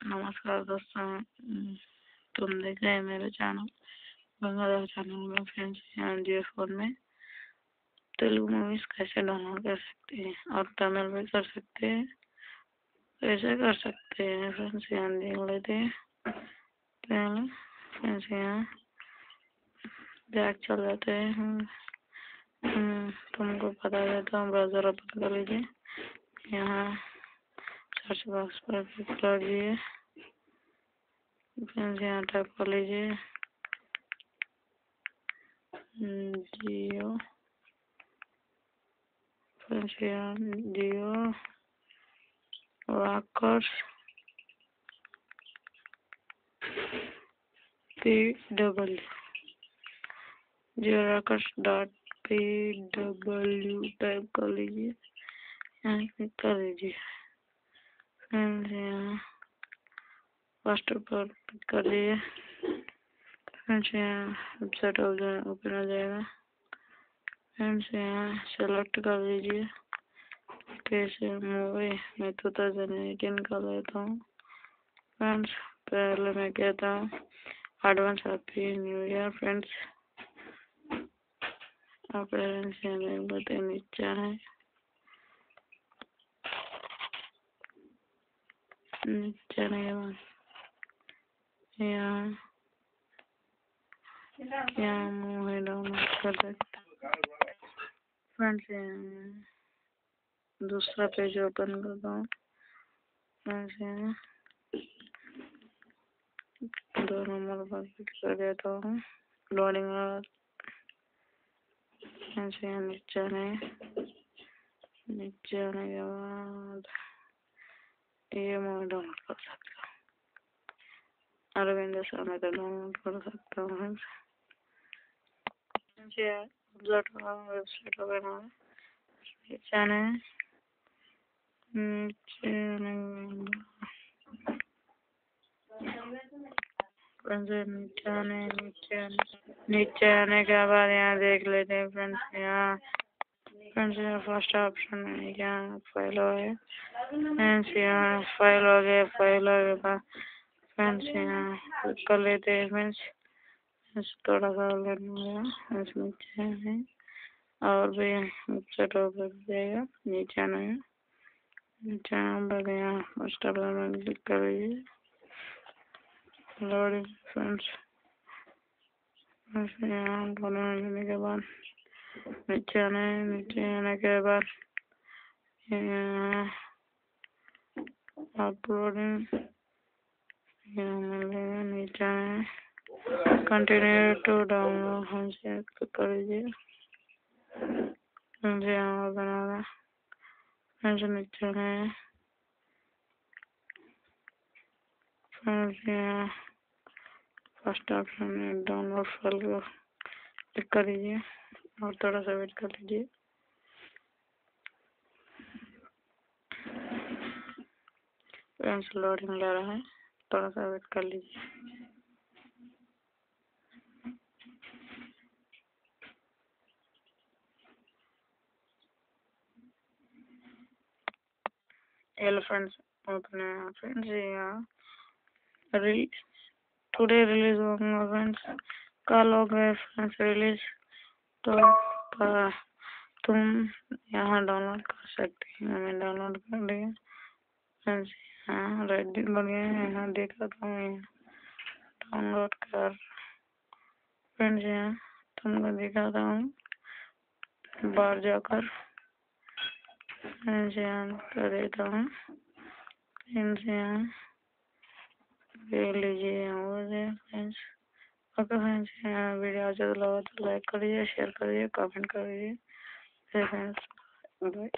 नमस्कार दोस्तों तुम देख रहे हैं मेरे चैनल गंगाधर चैनल में फ्रेंड्स जियो फ़ोन में। तेलुगु मूवीज़ कैसे डाउनलोड कर सकते हैं? और तमिल भी कर सकते हैं। कैसे कर सकते हैं? फ्रेंड्स यहाँ देख लेते हैं। फ्रेंड्स यहाँ बैग चल जाते हैं। तुमको पता देता हूँ ब्राउज़र ओपन कर लीजिए यहाँ सर्च बॉक्स पर क्लिक कर दिए फ्रेंड्स यहाँ टाइप कर लीजिए। जियो। फ्रेंड्स यहाँ Jio. Walkers P W Jio rockers dot P W type कर लीजिए। यहाँ क्लिक कर लीजिए। फ़र्स्ट पर क्लिक कर लिए। फ्रेंड्स यहाँ वेबसाइट ओपन हो जाएगा। फ्रेंड्स यहाँ सेलेक्ट कर लीजिए। कैसे? मूवी, मैं टू थाउज़ेंड एटीन का लेता हूँ। फ्रेंड्स पहले मैं कहता हूँ advance happy new year friends आप यहाँ बताए नीचे है। कर फ्रेंड्स दूसरा पेज ओपन करता हूँ दो नंबर पर क्लिक कर देता हूँ। लोडिंग यहाँ नीचे आने। नीचे आने के बाद। ये मैं डाउनलोड कर सकता हूँ अरविंद समय तो डाउनलोड कर सकता हूँ मुझे वेबसाइट वगैरह आना है नीचे नीचे नीचे आने के बाद यहाँ देख लेते हैं। फ्रेंड्स यहाँ यहाँ फ़र्स्ट ऑप्शन है यहाँ फ़ाइल है फ्रेंड्स यहाँ फ़ाइल हो गया फ़ाइल हो गया फ्रेंड्स यहाँ कर लेते हैं फ्रेंड्स थोड़ा सा लेना नीचे है और भी वेबसाइट ओपन जाएगा, नीचे आना है। नीचे आना यहाँ फ़र्स्ट ऑप्शन क्लिक करिए लोडिंग फ्रेंड्स यहाँ दोनों लेने के बाद। नीचे आना के बाद अपलोडिंग मिलेगा नीचे कंटिन्यू टू डाउनलोड हमसे कर दीजिए। मुझे यहाँ बना मुझे नीचे आए यहाँ फ़र्स्ट ऑप्शन में डाउनलोड फ़ाइल को क्लिक कर दीजिए। और थोड़ा सा वेट कर लीजिए। फ्रेंड्स लोडिंग ले रहा है, थोड़ा सा वेट कर लीजिए। हेलो फ्रेंड्स अपने फ्रेंड्स यहाँ रिलीज़ टुडे रिलीज़ होगा फ्रेंड्स कल हो गए फ्रेंड्स रिलीज़ तो तुम यहाँ डाउनलोड कर सकते हैं। मैं डाउनलोड कर लिया हाँ। रेडी बढ़िया है। यहाँ देख रहा हूँ यहाँ डाउनलोड कर फ्रेंड्स यहाँ तुमको दिखाता हूँ। बाहर जाकर। फ्रेंड्स यहाँ कर देता हूँ। फ्रेंड्स यहाँ देख लीजिए, हो जाए ओके फ्रेंड्स वीडियो अच्छा लगा तो लाइक करिए शेयर करिए कमेंट करिए। Friends bye